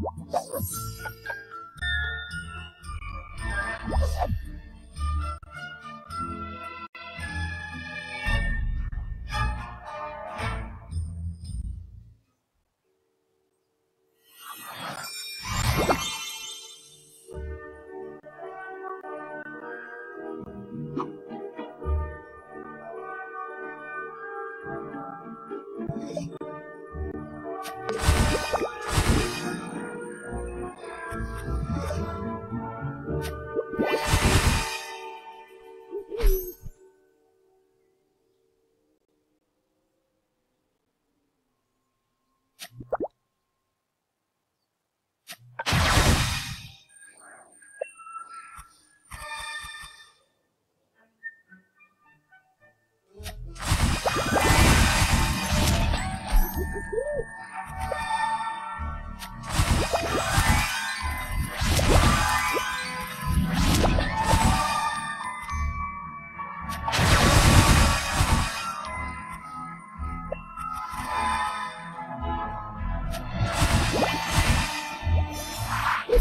Thank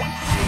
you.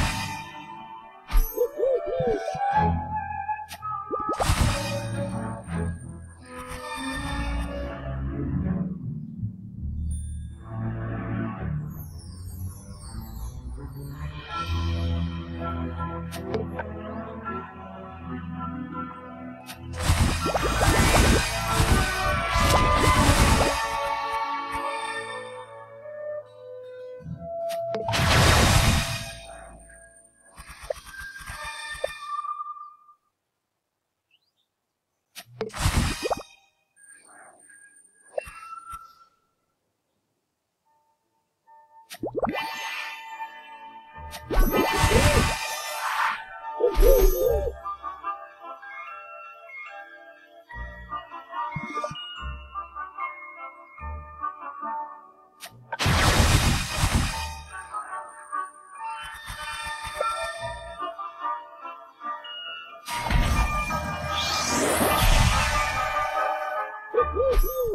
Woohoo!